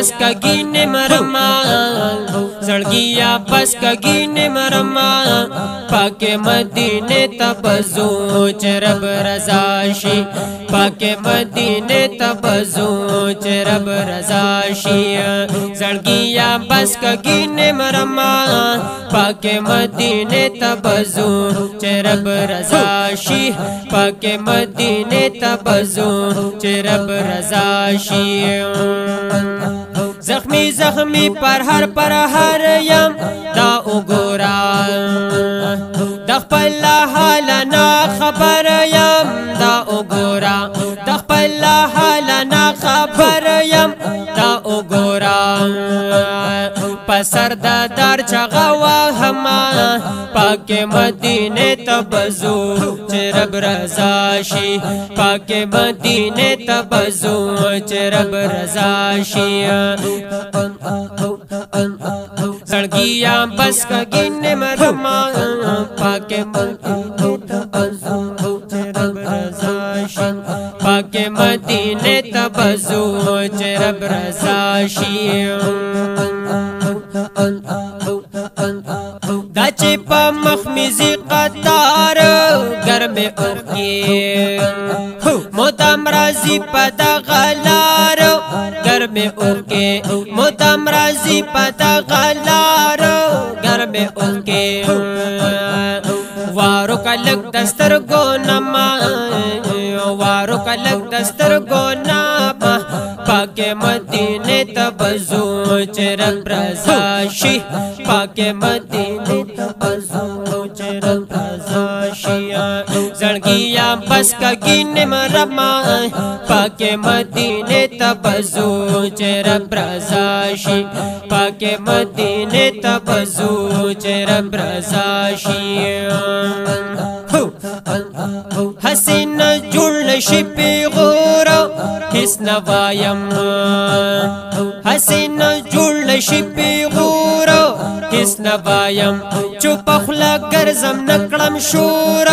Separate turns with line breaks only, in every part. बस कगीन मरमा जड़गिया बस कगीन मरमा पाके मदीने तपजू चरब रजाशी पाके मदीने तबजू चरब रजाशी जड़गिया कगी कगीन मरमा पाके मदीने तबजू चरब रजाशी पाके मदीने तबजू चरब रजाशिया زخمی زخمی پر هر پر هر یم دا وګورا د خپل حال نه خبر یم دا وګورا د خپل حال نه خبر یم دا وګورا پسر د دار چغه وهما پاک مدینه تبزو چې رب رضا شي پاک مدینه تبزو چې رب رضا شي سړګیا بس کګینه مرما پاک مدینه پاک مدینه تبزو چې رب رضا شي دا چې په مخ مزي قطار ګرمه اوکي مدام راځي په دا غلار ګرمه اوکي مدام راځي په دا غلار ګرمه اوکي وارو کلک دستر گو نما وارو کلک دستر گو نما पाके मदीने तबजू चरम प्रसाशी पाके मदीने तबजू चरम प्रसाशिया जड़गिया बस का गिने मरमा पाके मदीने तबजू चरम प्रसाशी पाके मदीने तबजू चरम प्रसाशिया حسین جوړ شي پیغور کس نوایم حسین جوړ شي پیغور کس نوایم چوپ خلا ګرځم نکړم شور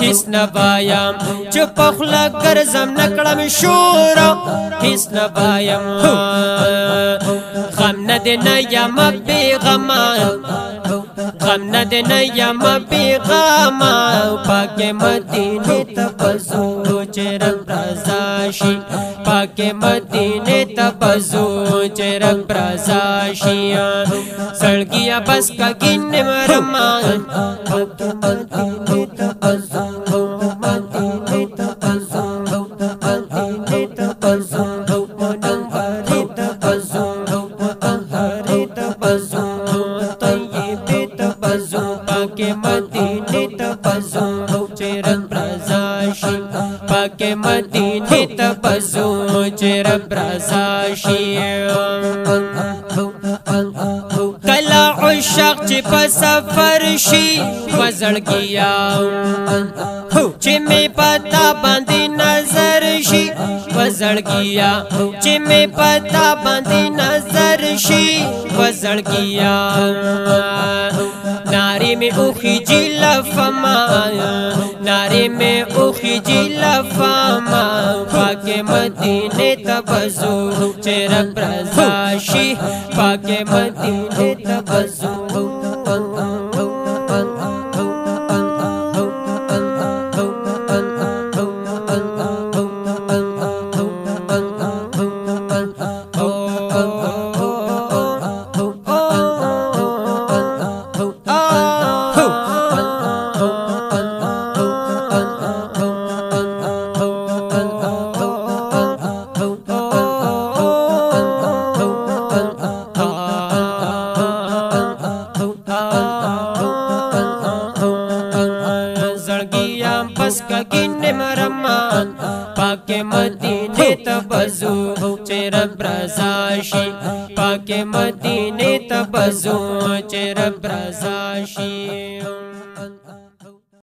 کس نوایم چوپ خلا ګرځم نکړم شور کس نوایم غم نه دی نه یم بیغمان غم نه د نه یم پیغام پاک مدینه ته پزو چې رب رضا شي پاک مدینه ته پزو چې رب رضا شي سړګیا بس کا ګین مرما پاک مدینه ته پزو پزو پزو راشي پاک مدینه ته بزو چې رب رضا شي کلا عشق چې په سفر شي وزړګیا چې می پتا باندې نظر شي وزړګیا چې می پتا باندې نظر شي وزړګیا ناری میں اوخی جی لفما ناری میں اوخی جی لفما پاک مدینے تبزو چیر برزاشی پاک مدینے تبزو مدینه تبزو چې رب رضا شي پاک مدینه تبزو چې رب رضا شي